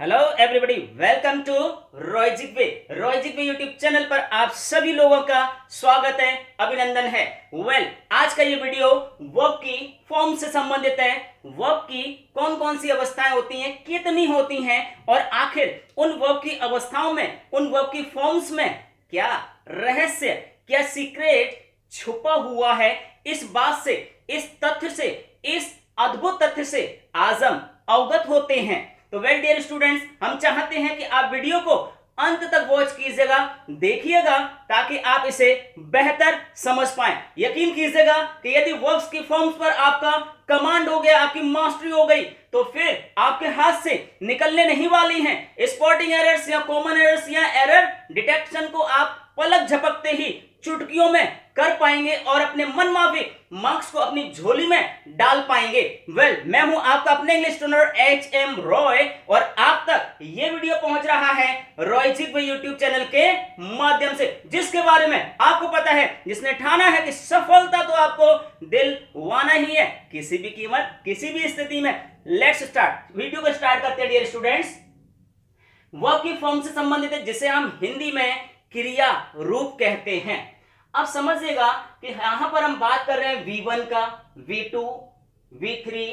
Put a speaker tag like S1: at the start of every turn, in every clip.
S1: Hello everybody welcome to Royzic way Royzic way YouTube channel पर आप सभी लोगों का स्वागत है अभिनंदन है। वेल well, आज का ये वीडियो वर्ब की फॉर्म से संबंधित है। वर्ब की कौन कौन सी अवस्थाएँ होती हैं कितनी होती हैं और आखिर उन वर्ब की अवस्थाओं में उन वर्ब की फॉर्म्स में क्या रहस्य क्या सीक्रेट छुपा हुआ है इस बात से इस तथ्य से इस अद्भुत तथ्य से आज़म अवगत होते हैं। तो वेल डियर स्टूडेंट्स हम चाहते हैं कि आप वीडियो को अंत तक वॉच कीजिएगा, देखिएगा, ताकि आप इसे बेहतर समझ पाए। यकीन कीजिएगा कि यदि वर्ब्स की फॉर्म्स पर आपका कमांड हो गया, आपकी मास्टरी हो गई तो फिर आपके हाथ से निकलने नहीं वाली हैं। स्पॉटिंग एरर्स या कॉमन एरर्स या एरर डिटेक्शन को आप पलक झपकते ही चुटकियों में कर पाएँगे और अपने मन माफिक मार्क्स को अपनी झोली में डाल पाएँगे। वेल well, मैं हूँ आपका अपने English trainer h m Roy और आप तक ये वीडियो पहुँच रहा है रॉय जिक यूट्यूब चैनल के माध्यम से जिसके बारे में आपको पता है जिसने ठाना है कि सफलता तो आपको दिल वाना ही है। किसी भी कीमत किसी भी स्थिति में लेट्स स्टार्ट वीडियो को स्टार्ट करते हैं डियर स्टूडेंट्स वर्ब की फॉर्म से संबंधित है जिसे हम हिंदी में क्रिया रूप कहते हैं। अब समझिएगा कि यहाँ पर हम बात कर रहे हैं V1 का V2, V3,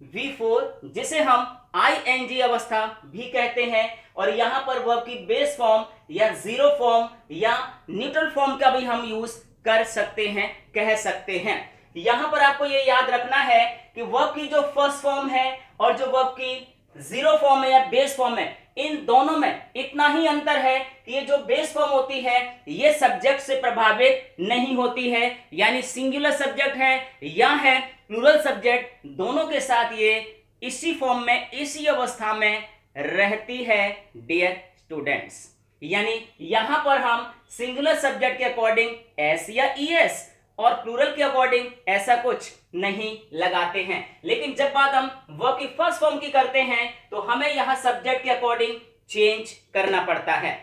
S1: V4 जिसे हम आई अवस्था भी कहते हैं। और यहाँ पर वर्ब की बेस फॉर्म या ज़ीरो फॉर्म या न्यूट्रल फॉर्म का भी हम यूज़ कर सकते हैं कह सकते हैं। यहाँ पर आपको यह याद रखना है कि वर्ब की जो फ़र्स्ट फॉर्म है और जो वर्ब की ज़ीरो फॉर्म है या बेस फॉर्म है इन दोनों में इतना ही अंतर है कि ये जो बेस फॉर्म होती है, ये सब्जेक्ट से प्रभावित नहीं होती है। यानी सिंगुलर सब्जेक्ट है या है प्लूरल सब्जेक्ट दोनों के साथ ये इसी फॉर्म में, इसी अवस्था में रहती है डियर स्टूडेंट्स यानी यहाँ पर हम सिंगुलर सब्जेक्ट के अकॉर्डिंग एस या ई एस और प्लूरल के अकॉर्डिंग ऐसा कुछ नहीं लगाते हैं। लेकिन जब बात हम वर्ब की फ़र्स्ट फॉर्म की करते हैं तो हमें यहाँ सब्जेक्ट के अकॉर्डिंग चेंज करना पड़ता है।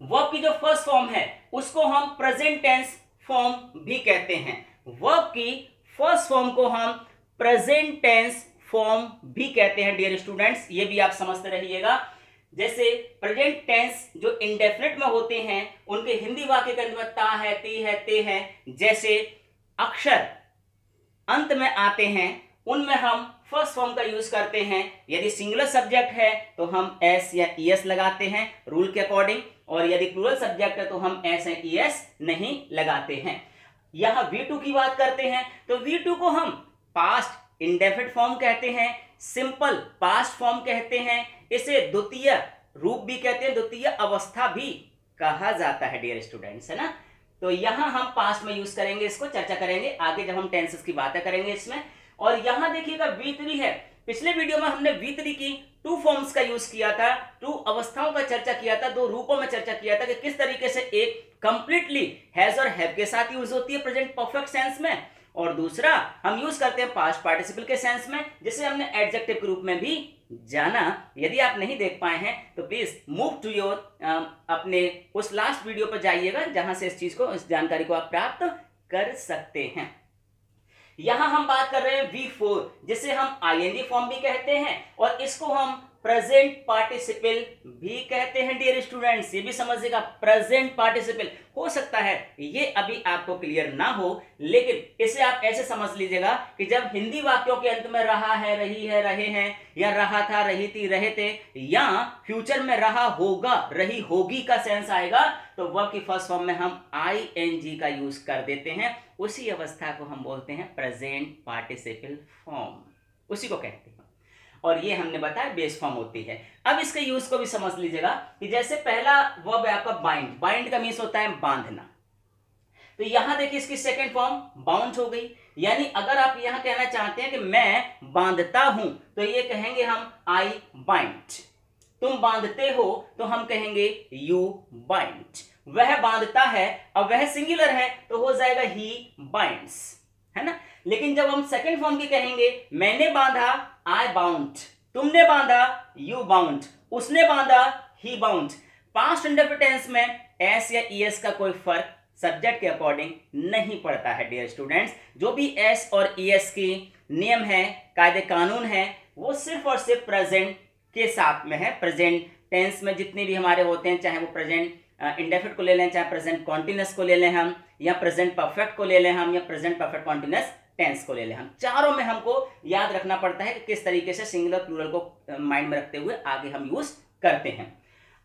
S1: वर्ब की जो फ़र्स्ट फॉर्म है, उसको हम प्रेजेंट टेंस फॉर्म भी कहते हैं। वर्ब की फ़र्स्ट फॉर्म को हम प्रेजेंट टेंस फॉर्म भी कहते हैं डियर स्टूडेंट्स ये भी आप समझते रहिएगा। जैसे प्रेजेंट टेंस जो इंडेफिनेट में होते हैं, उनके हिंदी वाक्य के अंदर ता है, ती है, ते है, जैसे अक्षर अंत में आते हैं, उनमें हम फ़र्स्ट फॉर्म का यूज़ करते हैं। यदि सिंगुलर सब्जेक्ट है तो हम एस या ई एस लगाते हैं रूल के अकॉर्डिंग और यदि प्लूरल सब्जेक्ट है तो हम एस या ई एस नहीं लगाते हैं। यहाँ वी टू की बात करते हैं तो वी टू को हम पास्ट इंडेफिट फॉर्म कहते हैं सिंपल पास्ट फॉर्म कहते हैं इसे द्वितीय रूप भी कहते हैं, द्वितीय अवस्था भी कहा जाता है डियर स्टूडेंट्स है ना? तो यहाँ हम पास्ट में यूज़ करेंगे इसको, चर्चा करेंगे, आगे जब हम टेंसेस की बातें करेंगे इसमें। और यहाँ देखिएगा वी थ्री है। पिछले वीडियो में हमने वी थ्री की टू फॉर्म्स का यूज़ किया था टू अवस्थाओं का चर्चा किया था, दो रूपों में चर्चा किया था कि किस तरीके से एक कंप्लीटली हैज़ और हैव के साथ यूज़ होती है प्रेजेंट परफेक्ट सेंस में। और दूसरा, हम यूज़ करते हैं पास्ट पार्टिसिपल के सेंस में, जिसे हमने एडजेक्टिव के रूप में भी जाना, यदि आप नहीं देख पाए हैं तो प्लीज़ मूव टू योर अपने उस लास्ट वीडियो पर जाइएगा, जहाँ से इस चीज़ को, इस जानकारी को आप प्राप्त कर सकते हैं। यहाँ हम बात कर रहे हैं वी फोर जिसे हम आई फॉर्म भी कहते हैं, और इसको हम प्रेजेंट पार्टिसिपल भी कहते हैं डियर स्टूडेंट्स ये भी समझिएगा प्रेजेंट पार्टिसिपल हो सकता है ये अभी आपको क्लियर ना हो, लेकिन इसे आप ऐसे समझ लीजिएगा कि जब हिंदी वाक्यों के अंत में रहा है, रही है, रहे हैं, या रहा था, रही थी, रहे थे, या फ्यूचर में रहा होगा, रही होगी का सेंस आएगा तो वर्ब की फ़र्स्ट फॉर्म में हम आई एन जी का यूज़ कर देते हैं। उसी अवस्था को हम बोलते हैं प्रेजेंट पार्टिसिपल फॉर्म उसी को कहते हैं। और ये हमने बताया बेस फॉर्म होती है। अब इसके यूज़ को भी समझ लीजिएगा कि जैसे पहला वर्ब है आपका बाइंड बाइंड का मीन्स होता है बांधना। तो यहाँ देखिए इसकी सेकेंड फॉर्म बाउंड हो गई। यानी अगर आप यहाँ कहना चाहते हैं कि मैं बांधता हूँ तो ये कहेंगे हम आई बाइंड तुम बांधते हो तो हम कहेंगे यू बाइंड वह बांधता है और वह सिंगुलर है तो हो जाएगा ही बाइंड्स है ना? लेकिन जब हम सेकेंड फॉर्म की कहेंगे, मैंने बांधा आई बाउंड तुमने बांधा यू बाउंड उसने बांधा ही बाउंड पास्ट इंटरप्रिटेंस में एस या ई एस का कोई फ़र्क सब्जेक्ट के अकॉर्डिंग नहीं पड़ता है डियर स्टूडेंट्स जो भी एस और ई एस की नियम है, कायदे कानून है, वो सिर्फ़ और सिर्फ़ प्रेजेंट के साथ में है. प्रेजेंट टेंस में जितने भी हमारे होते हैं, चाहे वो प्रेजेंट इंडेफिट को ले लें, चाहे प्रेजेंट कॉन्टिन्यूस को ले लें हम, या प्रेजेंट परफेक्ट को ले लें हम, या प्रेजेंट परफेक्ट कॉन्टिन्यूस टेंस को ले लें हम। चारों में हमको याद रखना पड़ता है कि किस तरीके से सिंगुलर प्लूरल को माइंड में रखते हुए आगे हम यूज़ करते हैं।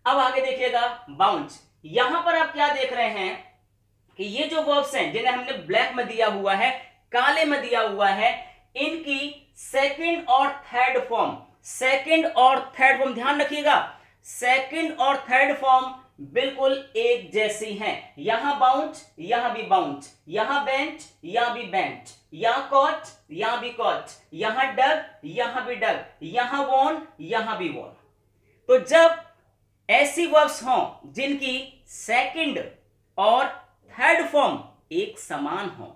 S1: अब आगे देखिएगा बाउंस यहाँ पर आप क्या देख रहे हैं कि ये जो वर्ब्स हैं, जिन्हें हमने ब्लैक में दिया हुआ है, काले में दिया हुआ है, इनकी सेकंड और थर्ड फॉर्म सेकंड और थर्ड फॉर्म ध्यान रखिएगा सेकंड और थर्ड फॉर्म बिल्कुल एक जैसी हैं। यहाँ बाउंड यहाँ भी बाउंड यहाँ बेंच यहाँ भी बेंच यहाँ कॉट यहाँ भी कॉट यहाँ डग यहाँ भी डग यहाँ वॉन यहाँ भी वॉन तो जब ऐसी वर्ब्स हों, जिनकी सेकंड और थर्ड फॉर्म एक समान हो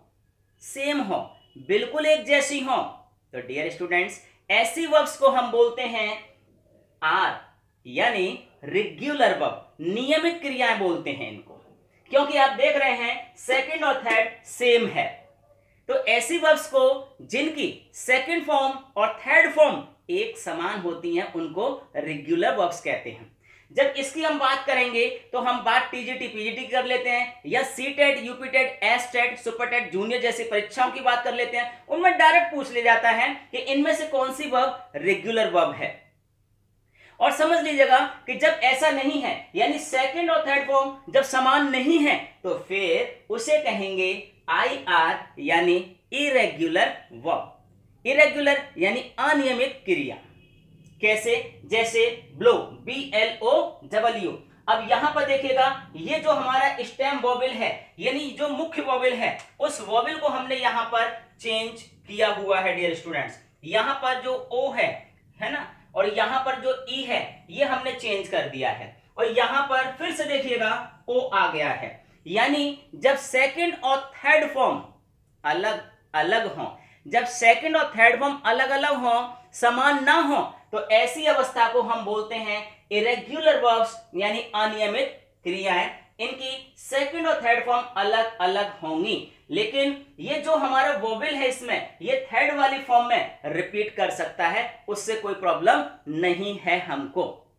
S1: सेम हो, बिल्कुल एक जैसी हो तो डियर स्टूडेंट्स ऐसी वर्ब्स को हम बोलते हैं आर यानी रेगुलर वर्ब नियमित क्रियाएँ बोलते हैं इनको। क्योंकि आप देख रहे हैं सेकंड और थर्ड सेम है। तो ऐसी वर्ब्स को जिनकी सेकंड फॉर्म और थर्ड फॉर्म एक समान होती हैं, उनको रेगुलर वर्ब्स कहते हैं। जब इसकी हम बात करेंगे तो हम बात टीजीटी पीजीटी कर लेते हैं, या c TET UP TET s TET super TET junior जैसी परीक्षाओं की बात कर लेते हैं, उनमें डायरेक्ट पूछ लिया जाता है कि इनमें से कौन सी वर्ब रेगुलर वर्ब है। और समझ लीजिएगा कि जब ऐसा नहीं है, यानी सेकंड और थर्ड फॉर्म जब समान नहीं है तो फिर उसे कहेंगे आई आर यानी इरेग्युलर वर्ब इरेग्युलर यानी अनियमित क्रिया. कैसे? जैसे blow B L O W अब यहाँ पर देखिएगा, ये जो हमारा स्टेम वॉबिल है, यानी जो मुख्य वॉबिल है, उस वॉबिल को हमने यहाँ पर चेंज किया हुआ है डियर स्टूडेंट्स यहाँ पर जो ओ है है ना? और यहाँ पर जो ई है, ये हमने चेंज कर दिया है। और यहाँ पर फिर से देखिएगा, ओ आ गया है। यानी जब सेकंड और थर्ड फॉर्म अलग अलग हो, जब सेकंड और थर्ड फॉर्म अलग अलग हो, समान ना हो तो ऐसी अवस्था को हम बोलते हैं इरेग्युलर वर्ब्स यानी अनियमित क्रियाएँ। इनकी सेकंड और थर्ड फॉर्म अलग अलग होंगी। लेकिन ये जो हमारा वोबिल है इसमें, ये थर्ड वाली फॉर्म में रिपीट कर सकता है, उससे कोई प्रॉब्लम नहीं है हमको।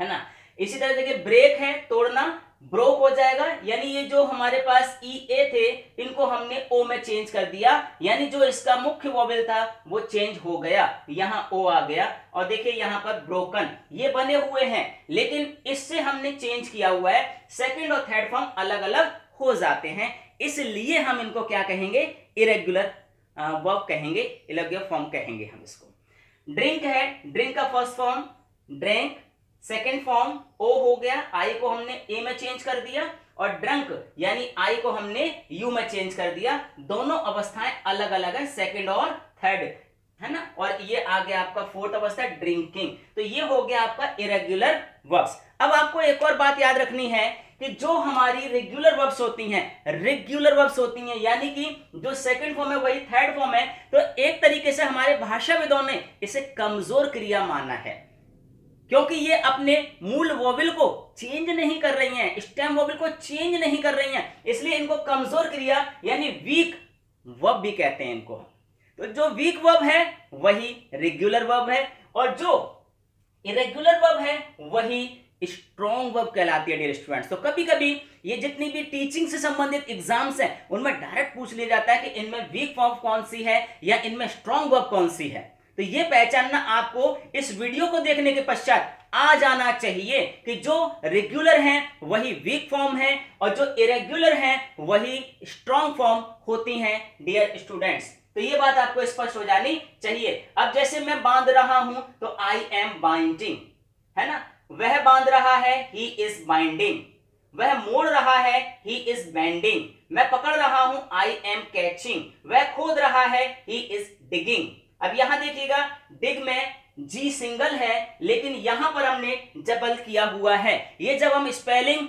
S1: है ना? इसी तरह देखिए ब्रेक है, तोड़ना ब्रोक हो जाएगा यानी ये जो हमारे पास ई e, ए थे इनको हमने ओ में चेंज कर दिया यानी जो इसका मुख्य वॉवेल था वो चेंज हो गया। यहाँ ओ आ गया और देखिए यहाँ पर ब्रोकन ये बने हुए हैं लेकिन इससे हमने चेंज किया हुआ है सेकेंड और थर्ड फॉर्म अलग अलग हो जाते हैं। इसलिए हम इनको क्या कहेंगे? इरेग्युलर वर्ब कहेंगे इरेग्युलर फॉर्म कहेंगे हम इसको। ड्रिंक है ड्रिंक का first form drink second form ओ हो गया आई को हमने ए में चेंज कर दिया और ड्रंक यानी आई को हमने यू में चेंज कर दिया। दोनों अवस्थाएँ अलग अलग है सेकेंड और थर्ड है ना? और ये आ गया आपका फोर्थ अवस्था ड्रिंकिंग तो ये हो गया आपका इरेग्युलर वर्ब्स अब आपको एक और बात याद रखनी है कि जो हमारी रेगुलर वर्ब्स होती हैं रेगुलर वर्ब्स होती हैं, यानी कि जो सेकंड फॉर्म है, वही थर्ड फॉर्म है तो एक तरीके से हमारे भाषाविदों ने इसे कमज़ोर क्रिया माना है। क्योंकि ये अपने मूल वोबिल को चेंज नहीं कर रही हैं, स्टेम वोबिल को चेंज नहीं कर रही हैं, इसलिए इनको कमज़ोर क्रिया यानी वीक वब भी कहते हैं इनको। तो जो वीक वब है, वही रेगुलर वब है, और जो इरेगुलर वब है, वही स्ट्रॉन्ग वर्ब कहलाती है डियर स्टूडेंट्स तो कभी कभी ये जितनी भी टीचिंग से संबंधित एग्ज़ाम्स हैं, उनमें डायरेक्ट पूछ लिया जाता है कि इनमें वीक फॉर्म कौन सी है या इनमें स्ट्रॉन्ग वर्ब कौन सी है। तो ये पहचानना आपको इस वीडियो को देखने के पश्चात आ जाना चाहिए कि जो रेगुलर हैं, वही वीक फॉर्म है और जो इरेग्युलर हैं, वही स्ट्रॉन्ग फॉर्म होती हैं डियर स्टूडेंट्स तो ये बात आपको स्पष्ट हो जानी चाहिए। अब जैसे मैं बाँध रहा हूँ तो आई एम बाइंडिंग है ना? वह बाँध रहा है ही इज़ बाइंडिंग वह मोड़ रहा है ही इज़ बेंडिंग मैं पकड़ रहा हूँ आई एम कैचिंग वह खोद रहा है ही इज़ डिगिंग अब यहाँ देखिएगा डिग में जी सिंगल है, लेकिन यहाँ पर हमने जबल किया हुआ है। ये जब हम स्पेलिंग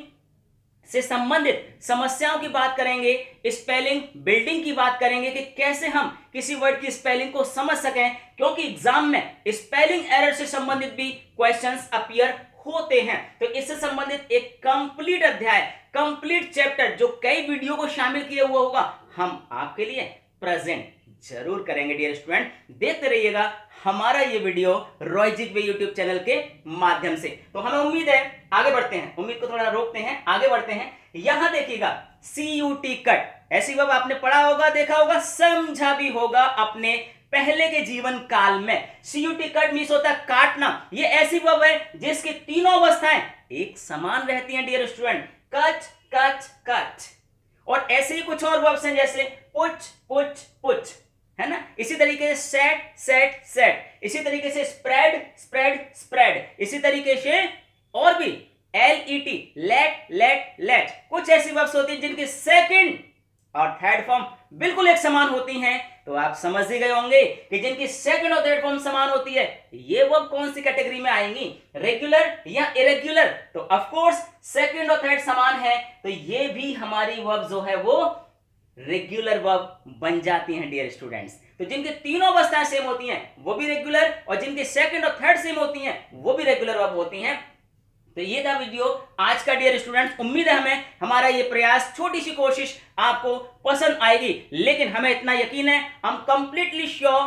S1: से संबंधित समस्याओं की बात करेंगे स्पेलिंग बिल्डिंग की बात करेंगे कि कैसे हम किसी वर्ड की स्पेलिंग को समझ सकें, क्योंकि एग्ज़ाम में स्पेलिंग एरर से संबंधित भी क्वेश्चंस अपियर होते हैं। तो इससे संबंधित एक कंप्लीट अध्याय कंप्लीट चैप्टर जो कई वीडियो को शामिल किया हुआ होगा, हम आपके लिए प्रेजेंट ज़रूर करेंगे डियर स्टूडेंट देखते रहिएगा हमारा ये video Royzic way YouTube channel के माध्यम से। तो हमें उम्मीद है, आगे बढ़ते हैं। उम्मीद को थोड़ा रोकते हैं, आगे बढ़ते हैं। यहाँ देखिएगा सी यू टी कट ऐसी बात आपने पढ़ा होगा, देखा होगा, समझा भी होगा अपने पहले के जीवन काल में। सीयूटी कट मीस होता है काटना। ये ऐसी वर्ब है जिसकी तीनों अवस्थाएँ एक समान रहती हैं dear student cut cut cut और ऐसे ही कुछ और वर्ब्स हैं जैसे पुच पुच पुच। है ना? इसी तरीके से सेट सेट सेट इसी तरीके से स्प्रेड स्प्रेड स्प्रेड इसी तरीके से और भी l e t let let let कुछ ऐसी वर्ब्स होती हैं जिनकी सेकंड और थर्ड फॉर्म बिल्कुल एक समान होती हैं। तो आप समझ ही गए होंगे कि जिनकी सेकंड और थर्ड फॉर्म समान होती है, ये वर्ब कौन सी कैटेगरी में आएँगी? रेगुलर या इरेगुलर तो ऑफ़ कोर्स सेकंड और थर्ड समान है। तो ये भी हमारी वर्ब जो है वो रेगुलर वर्ब बन जाती हैं डियर स्टूडेंट्स तो जिनके तीनों अवस्थाएँ सेम होती हैं, वो भी रेगुलर और जिनके सेकंड और थर्ड सेम होती हैं, वो भी रेगुलर वर्ब होती हैं. तो ये था वीडियो आज का डियर स्टूडेंट्स उम्मीद है हमें, हमारा ये प्रयास छोटी सी कोशिश आपको पसंद आएगी. लेकिन हमें इतना यकीन है, हम completely sure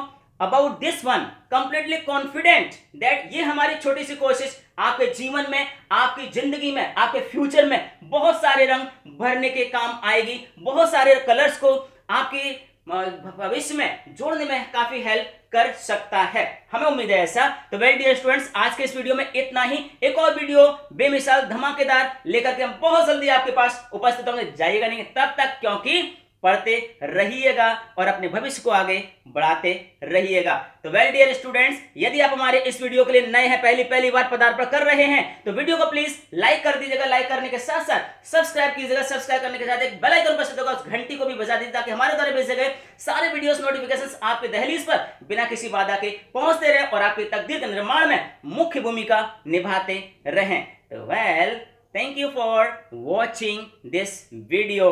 S1: about this one completely confident that ये हमारी छोटी सी कोशिश आपके जीवन में, आपकी ज़िंदगी में, आपके फ्यूचर में बहुत सारे रंग भरने के काम आएगी। बहुत सारे कलर्स को आपकी भविष्य में जोड़ने में काफ़ी हेल्प कर सकता है। हमें उम्मीद है ऐसा। तो वेल डियर स्टूडेंट्स आज के इस वीडियो में इतना ही। एक और वीडियो बेमिसाल धमाकेदार लेकर के हम बहुत जल्दी आपके पास उपस्थित होंगे। जाइएगा नहीं, तब तक क्योंकि पढ़ते रहिएगा और अपने भविष्य को आगे बढ़ाते रहिएगा। तो वेल डियर स्टूडेंट्स यदि आप हमारे इस वीडियो के लिए नए हैं, पहली पहली बार पदार्पण कर रहे हैं तो वीडियो को प्लीज़ लाइक कर दीजिएगा। लाइक करने के साथ साथ सब्सक्राइब कीजिएगा। सब्सक्राइब करने के साथ एक बेल आइकन पर उस घंटी को भी बजा दीजिए ताकि हमारे द्वारा भेजे गए सारे वीडियोस नोटिफिकेशन आपके दहलीज पर बिना किसी बाधा के पहुँचते रहे और आपकी तकदीर के निर्माण में मुख्य भूमिका निभाते रहें। तो well thank you for watching this video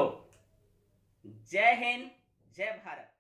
S1: जय हिंद जय भारत।